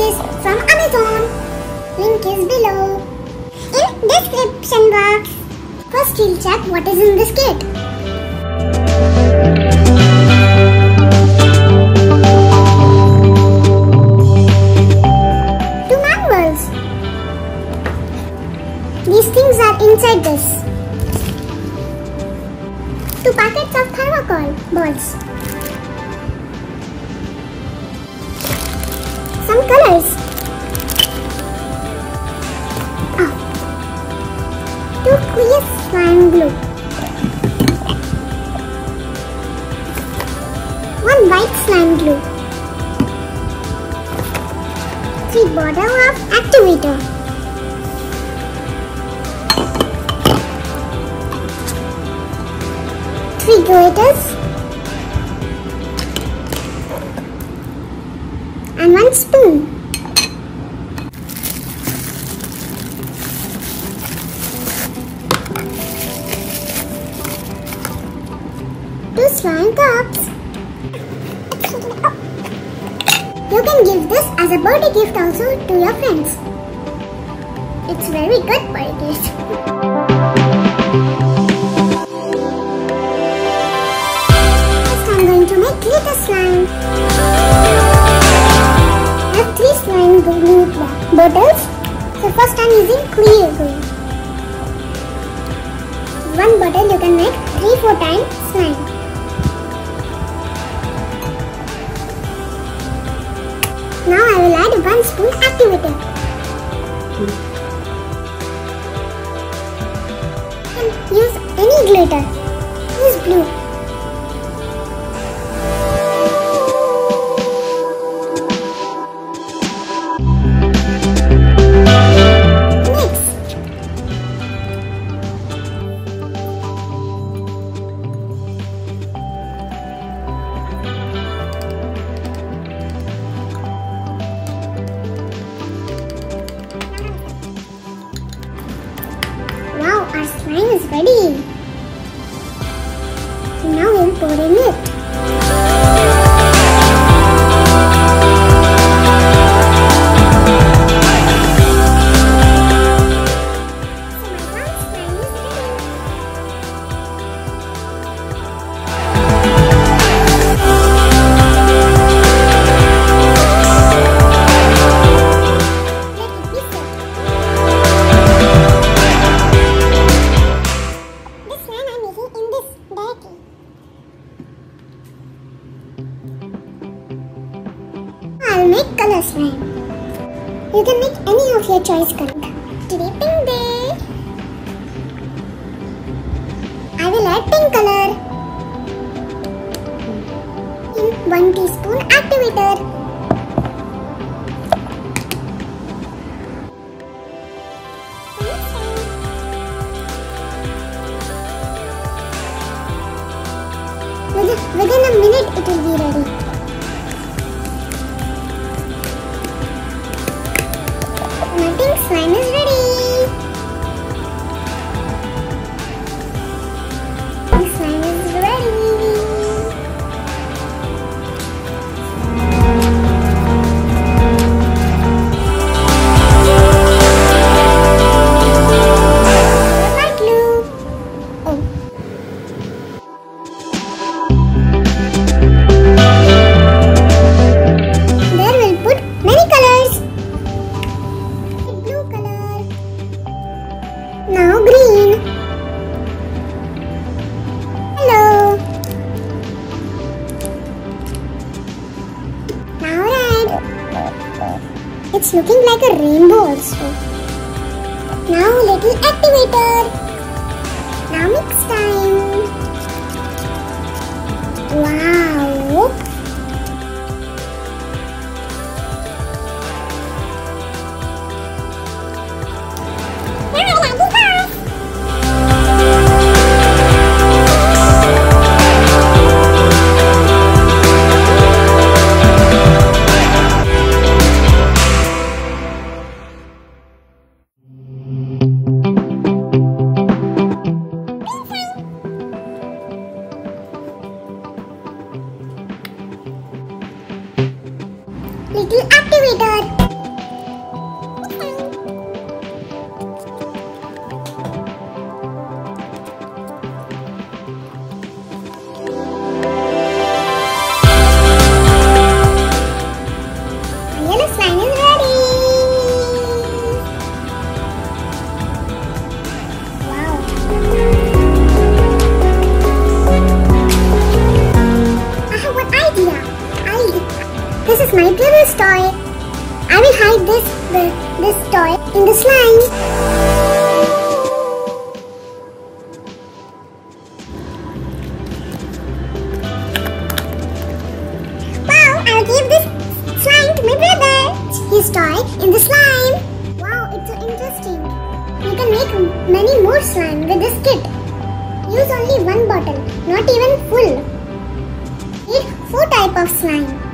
this from Amazon. Link is below. In description box. First we'll check what is in this kit. 1 white slime glue. 3 bottle of activator. 3 graters. And 1 spoon. Two slime cups. As a birthday gift also to your friends. It's very good birthday gift. First I'm going to make glitter slime. I have three slime glue bottles. So first I'm using clear glue. One bottle you can make 3-4 times slime. Now I will add one spoon activator. Use any glitter. Use blue. Make color slime. You can make any of your choice color. Today pink day. I will add pink color. In 1 teaspoon activator. Within a minute it will be ready. now green. Hello. Now red. It's looking like a rainbow also. Now little activator. Now mix time. Wow. Now little activator is my brother's toy. I will hide this this toy in the slime. Wow, I'll give this slime to my brother. His toy in the slime. Wow, it's so interesting. You can make many more slime with this kit. Use only one bottle, not even full. Need four type of slime.